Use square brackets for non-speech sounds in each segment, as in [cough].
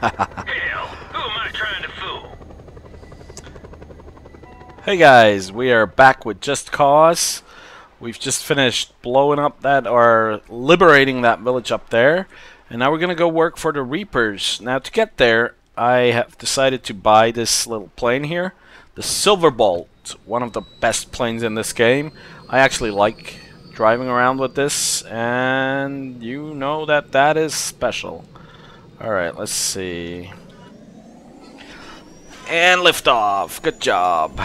Hell, who am I trying to fool? Hey guys, we are back with Just Cause. We've just finished blowing up that, or liberating that village up there. And now we're gonna go work for the Reapers. Now to get there, I have decided to buy this little plane here. The Silverbolt, one of the best planes in this game. I actually like driving around with this, and you know that that is special. Alright, let's see. And liftoff. Good job.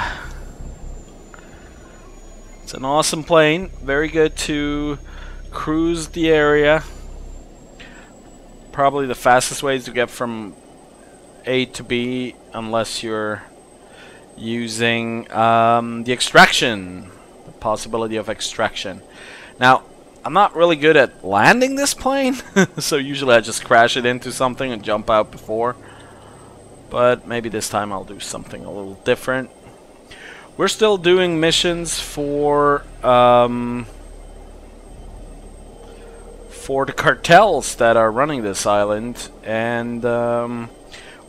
It's an awesome plane. Very good to cruise the area. Probably the fastest way to get from A to B unless you're using um, the extraction. The possibility of extraction. Now, I'm not really good at landing this plane, [laughs] so usually I just crash it into something and jump out before. But maybe this time I'll do something a little different. We're still doing missions for um, for the cartels that are running this island, and um,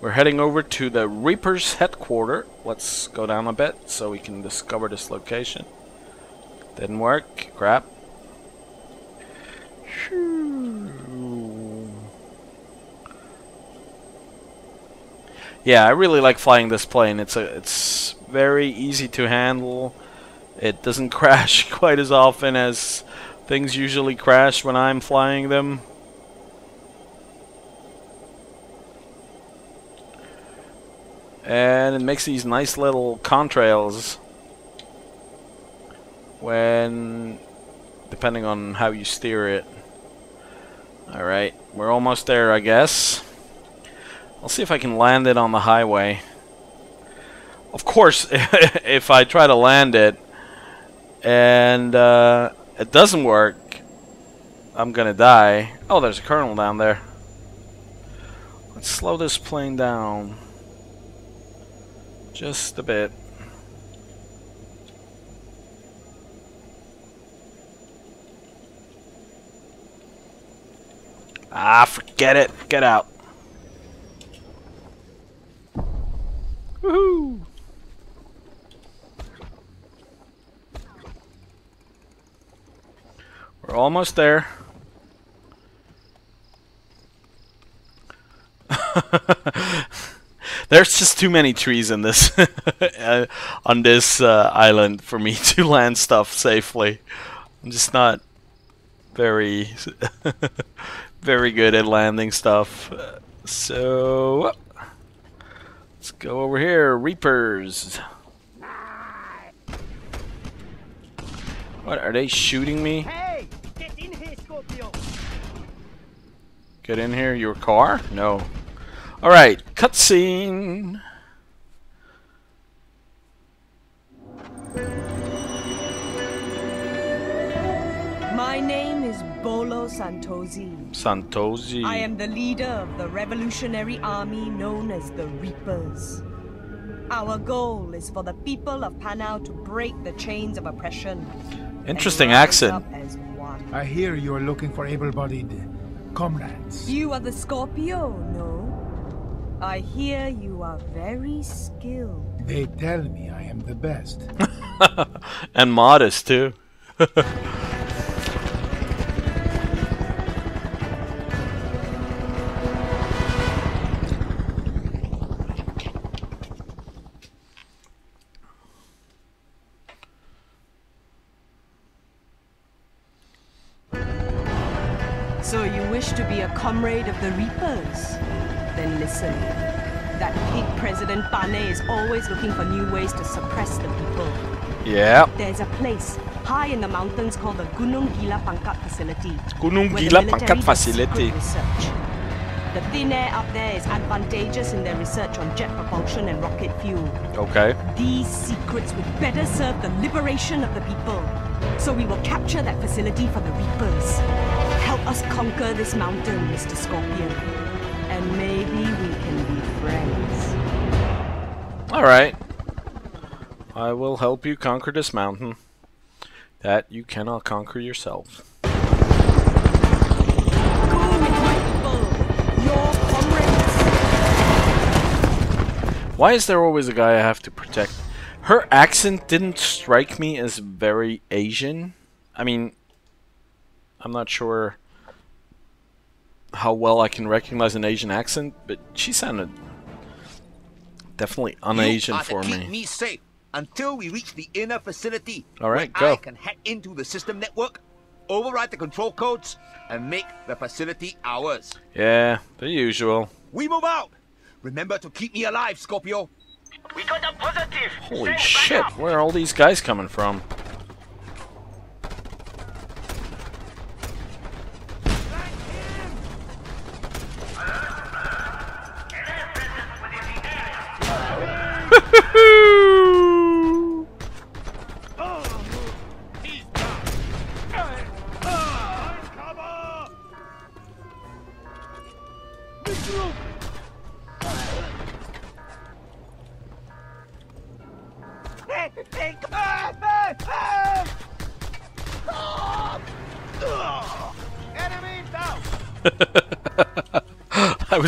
we're heading over to the Reapers headquarters. Let's go down a bit so we can discover this location. Didn't work. Crap. Yeah, I really like flying this plane. It's a it's very easy to handle. It doesn't [laughs] crash quite as often as things usually crash when I'm flying them. And it makes these nice little contrails when depending on how you steer it. Alright, we're almost there I guess. I'll see if I can land it on the highway. Of course, [laughs] if I try to land it and uh, it doesn't work, I'm gonna die. Oh, there's a colonel down there. Let's slow this plane down just a bit. Ah, forget it. Get out. Woohoo! We're almost there. [laughs] There's just too many trees in this [laughs] uh, on this uh, island for me to [laughs] land stuff safely. I'm just not very very good at landing stuff. So let's go over here, Reapers. What are they shooting me? Hey, get in here, Scorpio. Get in here, your car? No. Alright, cutscene. My name is Bolo Santosi. Santosi. I am the leader of the revolutionary army known as the Reapers. Our goal is for the people of Panau to break the chains of oppression. Interesting accent. up as one. I hear you are looking for able-bodied comrades. You are the Scorpio, no? I hear you are very skilled. They tell me I am the best. [laughs] and modest too. [laughs] wish to be a comrade of the Reapers? Then listen. That pig President Panay is always looking for new ways to suppress the people. Yeah. There's a place high in the mountains called the Gunung Gila Pangkat Facility. Gunung Gila Pangkat Facility. The thin air up there is advantageous in their research on jet propulsion and rocket fuel. Okay. These secrets would better serve the liberation of the people. So we will capture that facility for the Reapers help us conquer this mountain, Mr. Scorpion. And maybe we can be friends. Alright. I will help you conquer this mountain that you cannot conquer yourself. Why is there always a guy I have to protect? Her accent didn't strike me as very Asian. I mean, I'm not sure how well I can recognize an Asian accent, but she sounded definitely un-Asian you are for to keep me. me safe until we reach the inner facility. All right, where go. I can hack into the system network, override the control codes, and make the facility ours. Yeah, the usual. We move out. Remember to keep me alive, Scorpio. We got a positive. Holy Send back shit, where are all these guys coming from?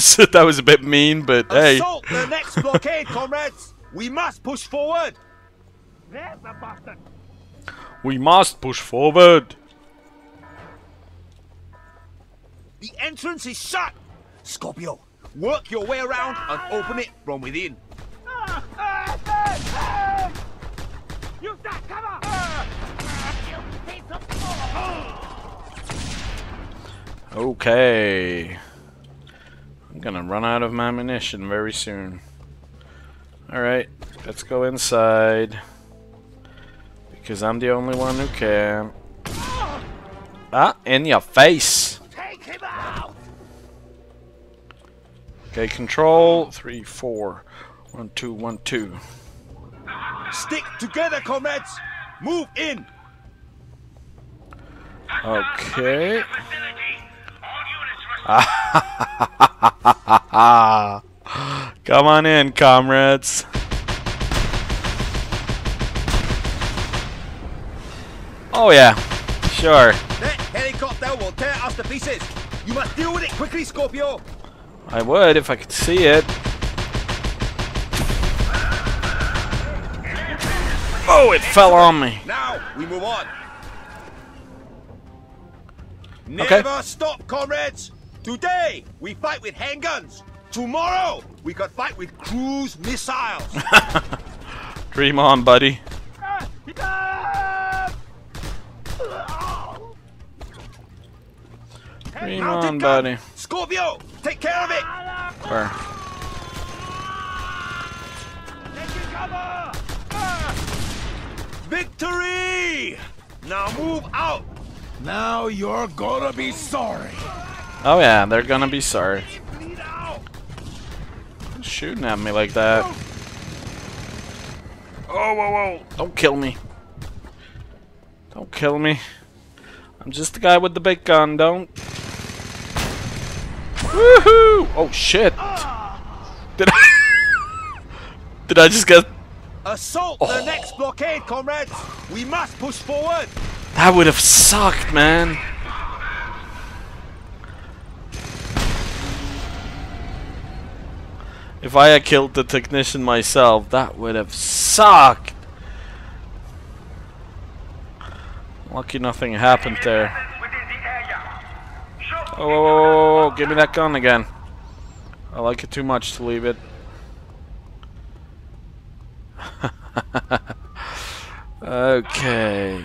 Was [laughs] that was a bit mean, but hey. Assault the next blockade, comrades. We must push forward. There's the bastard! We must push forward. The entrance is shut. Scorpio, work your way around and open it from within. Use that cover! You piece of... Okay. I'm gonna run out of my ammunition very soon. Alright, let's go inside. Because I'm the only one who can. Ah, in your face! Take him out! Okay, control. Three, four. One, two, one, two. Stick together, comrades. Move in. Okay. Facility. All units [laughs] Come on in, comrades. Oh yeah, sure. That helicopter will tear us to pieces. You must deal with it quickly, Scorpio. I would if I could see it. Oh, it fell on me. Now we move on. Okay. Never stop, comrades. Today we fight with handguns. Tomorrow we could fight with cruise missiles. [laughs] Dream on, buddy. Dream on, gun. buddy. Scorpio, take care of it. Where? Taking cover! Victory! Now move out. Now you're gonna be sorry. Oh yeah, they're gonna be sorry. Bleed out. Who's shooting at me like that? Oh, whoa, whoa. Don't kill me. Don't kill me. I'm just the guy with the big gun, don't. Woohoo! Oh shit. Did I [laughs] Did I just get Assault Oh. the next blockade, comrades. We must push forward. That would have sucked, man. If I had killed the technician myself, that would have sucked. Lucky nothing happened there. Oh, give me that gun again. I like it too much to leave it. [laughs] okay.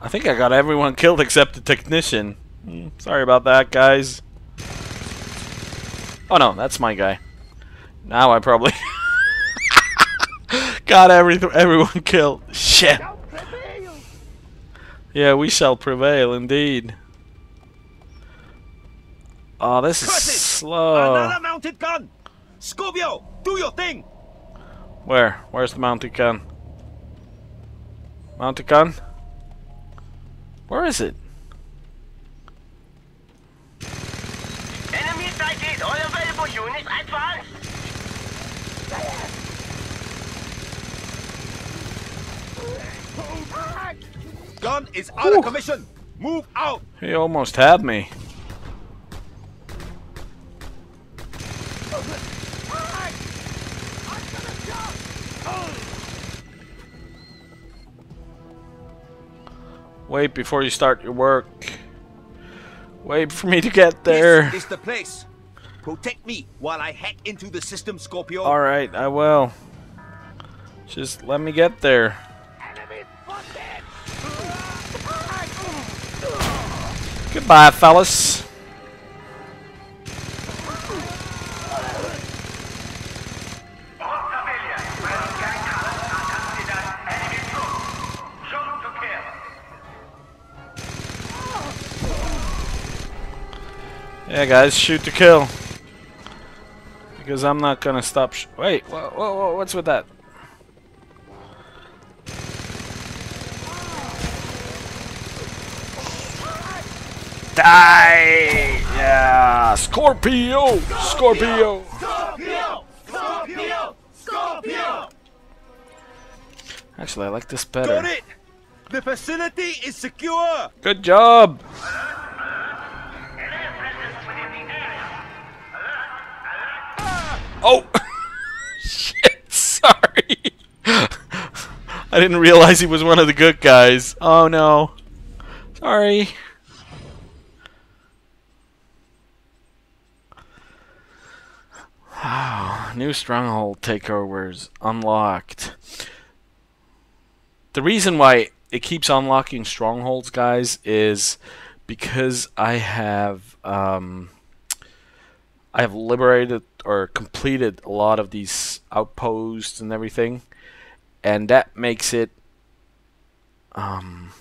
I think I got everyone killed except the technician. Hmm, Sorry about that, guys. Oh no, that's my guy. Now I probably [laughs] got every everyone killed. Shit. Yeah, we shall prevail indeed. Oh, this is slow. Another mounted gun. Scorpio, do your thing. Where? Where's the mounted gun? Mounted gun? Where is it? Enemy sighted. All for unit advanced. Gun is out Ooh. of commission. Move out. He almost had me. Wait before you start your work. Wait for me to get there. This is the place. Protect me while I hack into the system, Scorpio. Alright, I will. Just let me get there. Goodbye, fellas. All civilians, welcome unconsidered enemy troops. Shoot to kill. Yeah, guys, shoot to kill. Because I'm not gonna stop. Sh Wait, whoa, whoa, whoa, what's with that? Die! Yeah, Scorpio, Scorpio. Scorpio! Scorpio! Scorpio! Actually, I like this better. Got it! The facility is secure! Good job. Oh, [laughs] shit! Sorry. [laughs] I didn't realize he was one of the good guys. Oh no. Sorry. [sighs] New stronghold takeovers unlocked. The reason why it keeps unlocking strongholds, guys, is because I have um, I have liberated or completed a lot of these outposts and everything, and that makes it um,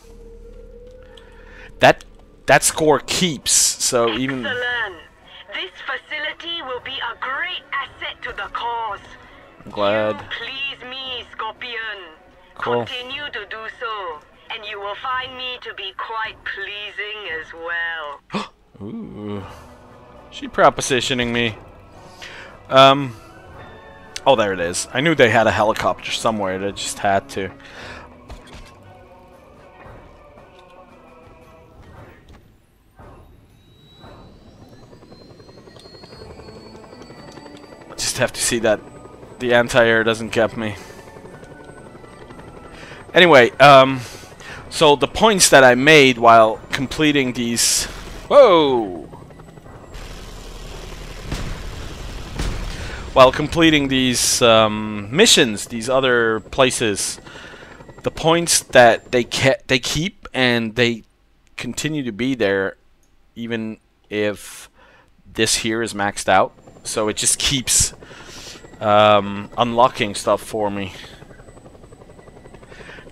that that score keeps. So even Excellent. This facility will be a great asset to the cause. I'm glad. You please me, Scorpion. Cool. Continue to do so, and you will find me to be quite pleasing as well. [gasps] Ooh. She propositioning me. Um. Oh, there it is. I knew they had a helicopter somewhere. They just had to. I just have to see that the anti-air doesn't get me. Anyway, um, so the points that I made while completing these... Whoa! While completing these um, missions, these other places, the points that they ke they keep and they continue to be there, even if this here is maxed out. So it just keeps um, unlocking stuff for me.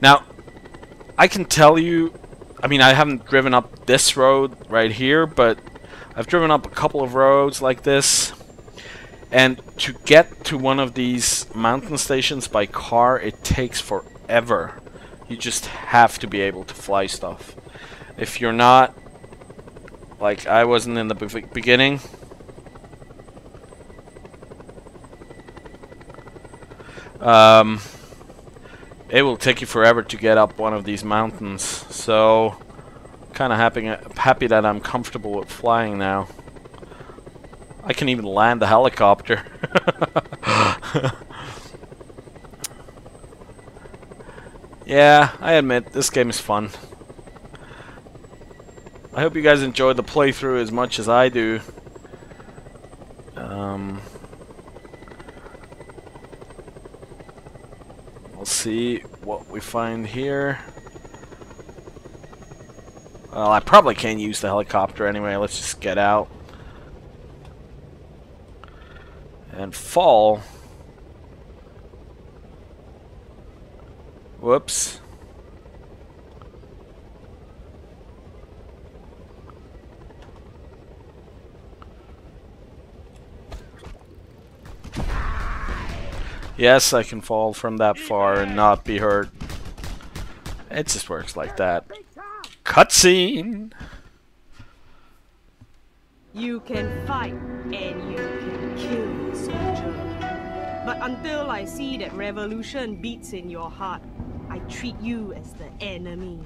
Now, I can tell you, I mean, I haven't driven up this road right here, but I've driven up a couple of roads like this. And to get to one of these mountain stations by car, it takes forever. You just have to be able to fly stuff. If you're not, like I wasn't in the be beginning, um, it will take you forever to get up one of these mountains. So, kind of happy happy that I'm comfortable with flying now. I can even land the helicopter. [laughs] yeah, I admit this game is fun. I hope you guys enjoyed the playthrough as much as I do. Um, we'll see what we find here. Well, I probably can't use the helicopter anyway. Let's just get out. And fall. Whoops. Yes, I can fall from that far and not be hurt. It just works like that. Cutscene! You can fight and you. But until I see that revolution beats in your heart, I treat you as the enemy.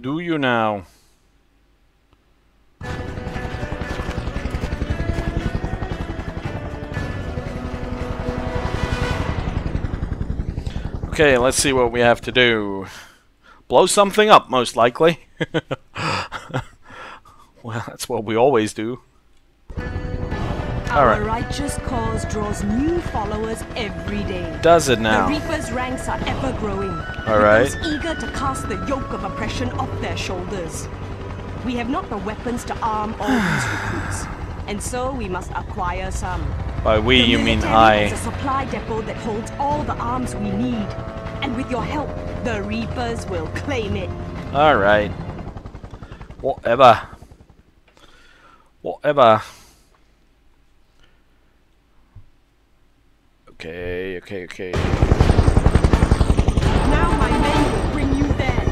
Do you now? Okay, let's see what we have to do. blow something up, most likely. [laughs] well, that's what we always do. Our Alright. righteous cause draws new followers every day. Does it now? The? Reapers' ranks are ever growing. With those eager to cast the yoke of oppression off their shoulders. We have not the weapons to arm all [sighs] these recruits, and so we must acquire some. By we, The you mean I. has a supply depot that holds all the arms we need, and with your help, the Reapers will claim it. Alright. Whatever. Whatever. Okay, okay, okay. Now my men will bring you there.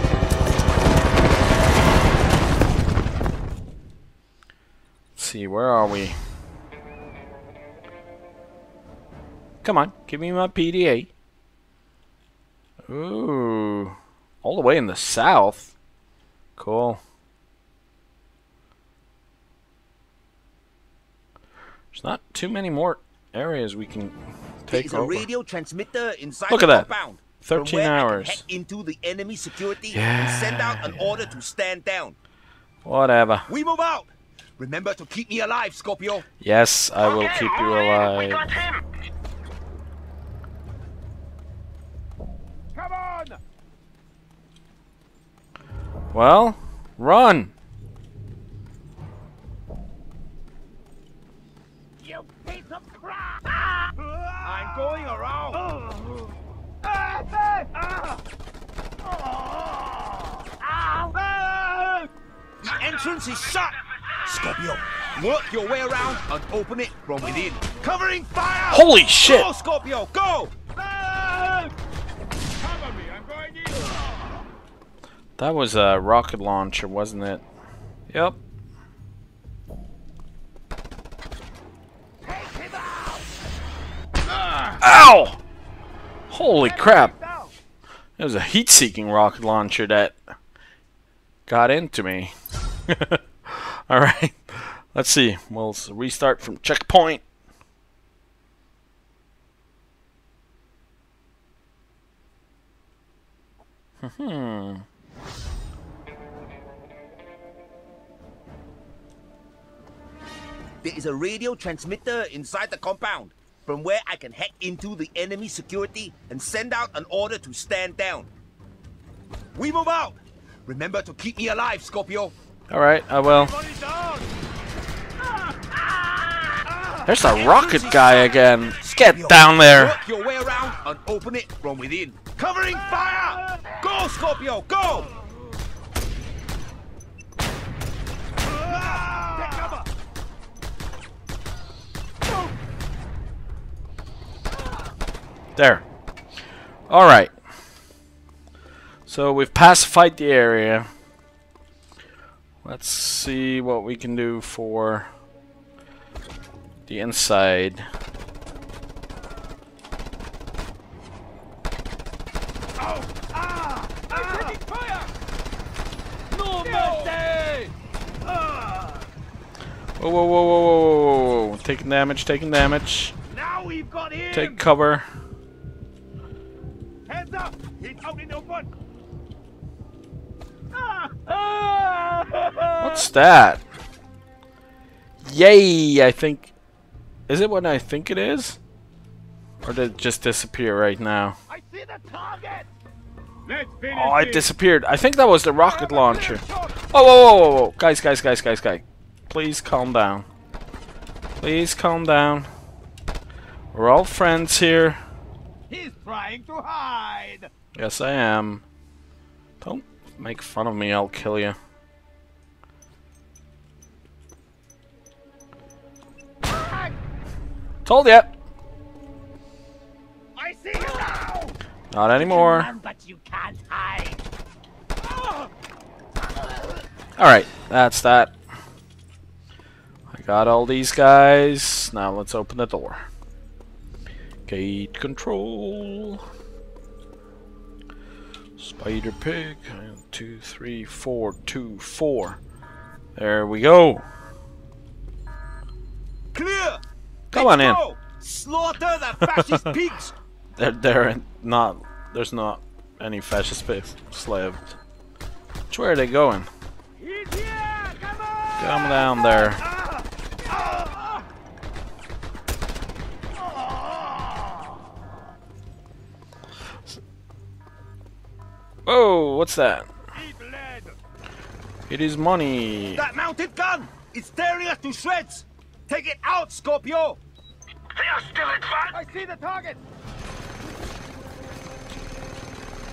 Let's see, where are we? Come on, give me my PDA. Ooh. All the way in the south. Cool. There's not too many more areas we can There take is a over. radio transmitter inside Look at that. compound. from 13 where I can hours. hack into the enemy security Yeah, and send out an order to stand down. Whatever. We move out. Remember to keep me alive, Scorpio. Yes, I will Okay, keep you move. We alive. got him. Come on! Well, run! The entrance is shut. Scorpio, work your way around and open it from within. Covering fire! Holy shit! Go, Scorpio, go! Cover me, I'm going in! That was a rocket launcher, wasn't it? Yep. Ow! Holy crap! It was a heat-seeking rocket launcher that got into me. [laughs] Alright, let's see. We'll restart from checkpoint. Hmm. There is a radio transmitter inside the compound from where I can hack into the enemy security and send out an order to stand down. We move out. Remember to keep me alive, Scorpio. Alright, I uh, will. There's a rocket guy again. Let's Get down there. Work your way around and open it from within. Covering fire! Go, Scorpio, go! There. Alright. So we've pacified the area. Let's see what we can do for the inside. Taking fire! No mercy! Whoa, whoa, whoa, whoa, whoa, whoa, whoa. Taking damage, taking damage. Now we've got him! Take cover. Hands up! He's out in the open! What's that? Yay, I think. Is it what I think it is? Or did it just disappear right now? I see the target! Let's oh, finish Oh, it disappeared. I think that was the rocket launcher. Whoa, whoa, whoa, whoa, whoa. Guys, guys, guys, guys, guys. Please calm down. Please calm down. We're all friends here. He's trying to hide! Yes, I am. Don't make fun of me, I'll kill you. Told ya! I see you now! Not anymore. Run, but you can't hide! Alright, that's that. I got all these guys. Now let's open the door. Gate control. Spider pig. One, two, three, four, two, four. There we go. Clear! Come Let's on in. go. Slaughter the fascist [laughs] pigs! There, there, not. There's not any fascist pigs left. Which way are they going? Come on! Come down there. Ah! What's that? It is money. That mounted gun! It's tearing us to shreds! Take it out, Scorpio! They are still advanced. I see the target!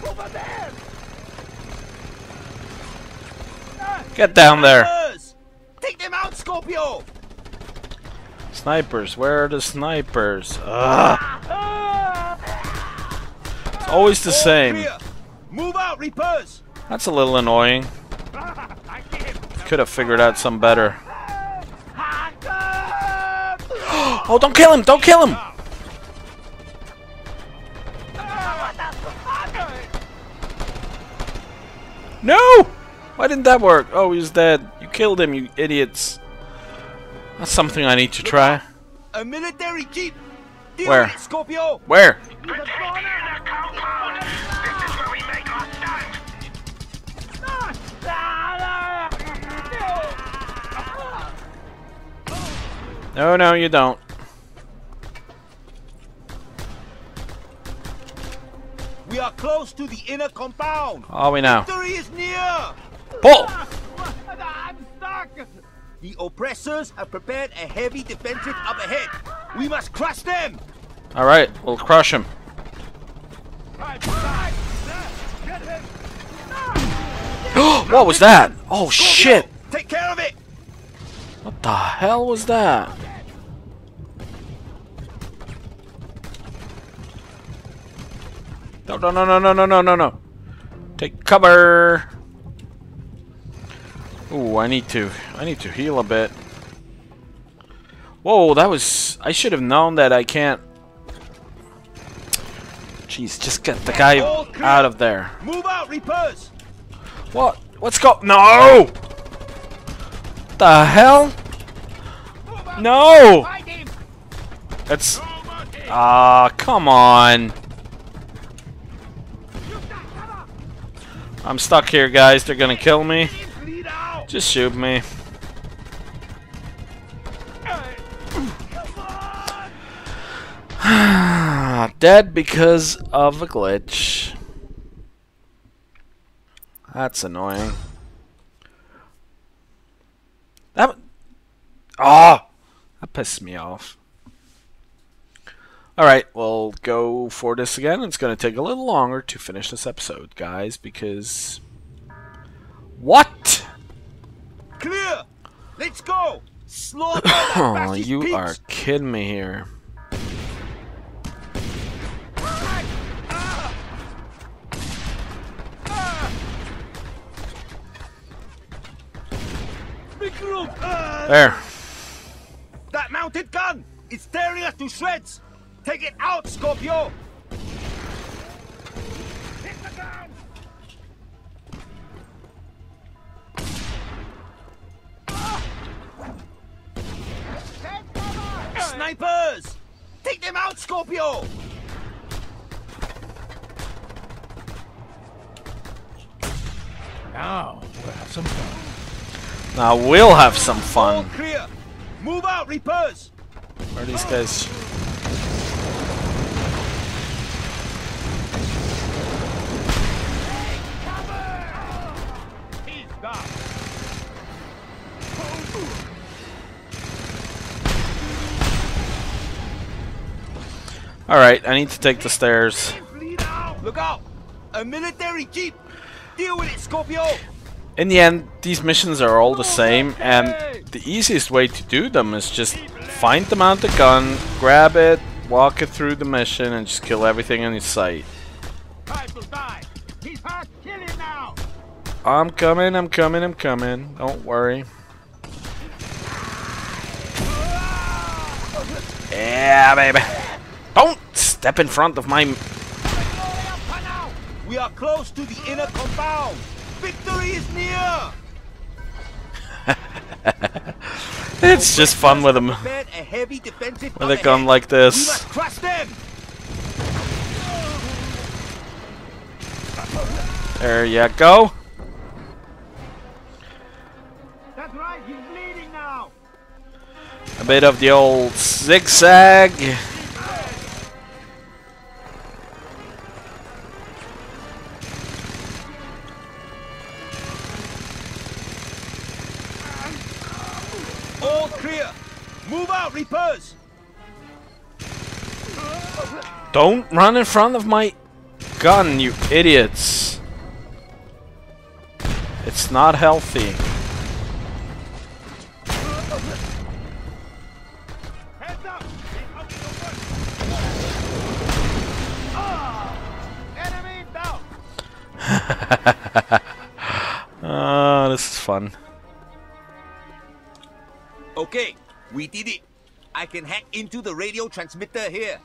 Over there! Get down there. Snipers! Take them out, Scorpio! Snipers, where are the snipers? Ugh. It's always the same. That's a little annoying. I see him! Could have figured out some better. [gasps] Oh, don't kill him! Don't kill him! No! Why didn't that work? Oh, he's dead. You killed him, you idiots. That's something I need to try. A military jeep! Where? Scorpio! Where? No, no, you don't. We are close to the inner compound! All we know. Victory is near! Pull! I'm stuck! The oppressors have prepared a heavy defensive up ahead. We must crush them! Alright, we'll crush them. Right, right! Get him! [gasps] what was that? Oh shit! Take care of it! What the hell was that? No, no, no, no, no, no, no, no, no. Take cover. Ooh, I need to, I need to heal a bit. Whoa, that was, I should have known that I can't. Jeez, just get the guy out of there. Move out, Reapers! What? Let's go. No! The hell? No! That's. Ah, come on. I'm stuck here, guys. They're gonna kill me. Just shoot me. [sighs] Dead because of a glitch. That's annoying. That. Ah! that pissed me off. Alright, we'll go for this again. It's going to take a little longer to finish this episode, guys, because. What? Clear! Let's go! Slaughter Oh, [coughs] you are kidding me here. Uh, There. that mounted gun! It's tearing us to shreds! Take it out, Scorpio! Hit the ground! Snipers! Take them out, Scorpio! Now, we'll have some fun. Now we'll have some fun. clear! Move out, Reapers! Where are these guys? Alright, I need to take the stairs. Look out! A military jeep! Deal with it, Scorpio! In the end, these missions are all the same, and the easiest way to do them is just find the mounted gun, grab it, walk it through the mission, and just kill everything in sight. I'm coming, I'm coming, I'm coming. Don't worry. Yeah, baby. Don't step in front of my... We are close to the inner compound! Victory is near. [laughs] it's just fun with them. When they come like this. There you go. That's right, he's now. A bit of the old zigzag. Out, Reapers. Don't run in front of my gun, you idiots. It's not healthy. Heads up! He's out in the woods. Ah! Enemy down! Ah, this is fun. Okay, we did it. I can hack into the radio transmitter here.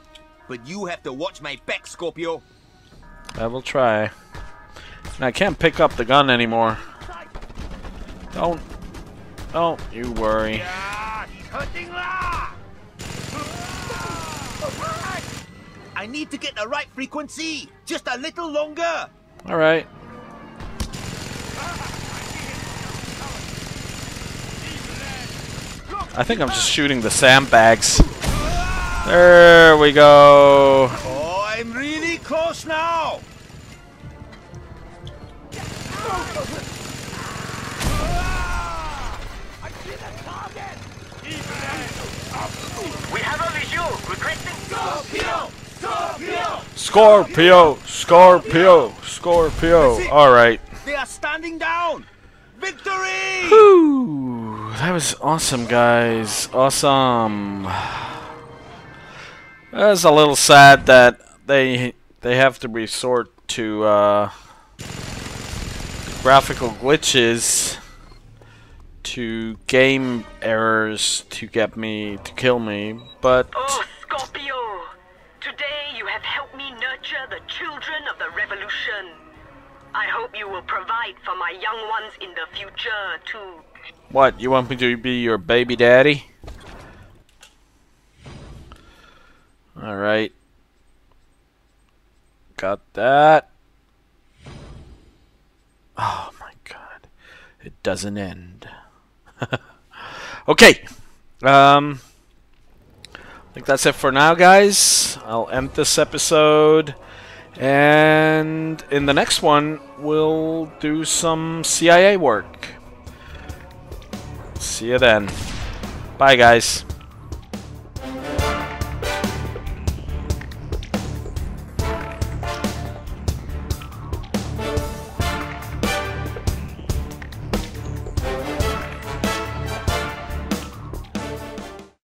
But you have to watch my back, Scorpio. I will try. And I can't pick up the gun anymore. Don't. Don't you worry. He's hunting la! I need to get the right frequency. Just a little longer. Alright. I think I'm just shooting the sandbags. There we go. Oh, I'm really close now. Ah, I see the target! We have a visual. Requesting Scorpio! Scorpio! Scorpio! Scorpio! Scorpio! Alright. They are standing down. Victory! Whew, that was awesome, guys. Awesome. It's a little sad that they they have to resort to uh, graphical glitches to game errors to get me to kill me, but Oh, Scorpio! Today you have helped me nurture the children of the revolution. I hope you will provide for my young ones in the future, too. What you want me to be your baby daddy? All right. Got that. Oh my god. It doesn't end. [laughs] okay. Um I think that's it for now, guys. I'll end this episode. And in the next one, we'll do some CIA work. See you then. Bye, guys.